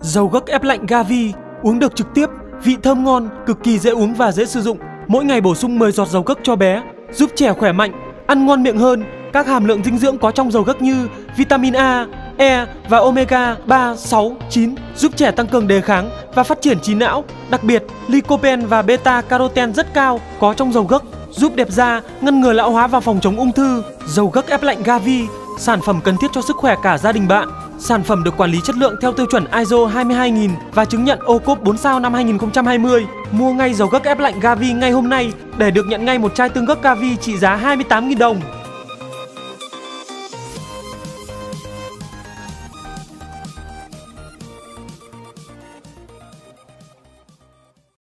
Dầu gấc ép lạnh Gavi uống được trực tiếp, vị thơm ngon, cực kỳ dễ uống và dễ sử dụng. Mỗi ngày bổ sung 10 giọt dầu gấc cho bé, giúp trẻ khỏe mạnh, ăn ngon miệng hơn. Các hàm lượng dinh dưỡng có trong dầu gấc như vitamin A, E và omega 3, 6, 9 giúp trẻ tăng cường đề kháng và phát triển trí não. Đặc biệt, lycopene và beta carotene rất cao có trong dầu gấc, giúp đẹp da, ngăn ngừa lão hóa và phòng chống ung thư. Dầu gấc ép lạnh Gavi, sản phẩm cần thiết cho sức khỏe cả gia đình bạn. Sản phẩm được quản lý chất lượng theo tiêu chuẩn ISO 22000 và chứng nhận ô cốp 4 sao năm 2020. Mua ngay dầu gấc ép lạnh Gavi ngay hôm nay để được nhận ngay một chai tương gấc Gavi trị giá 28.000 đồng.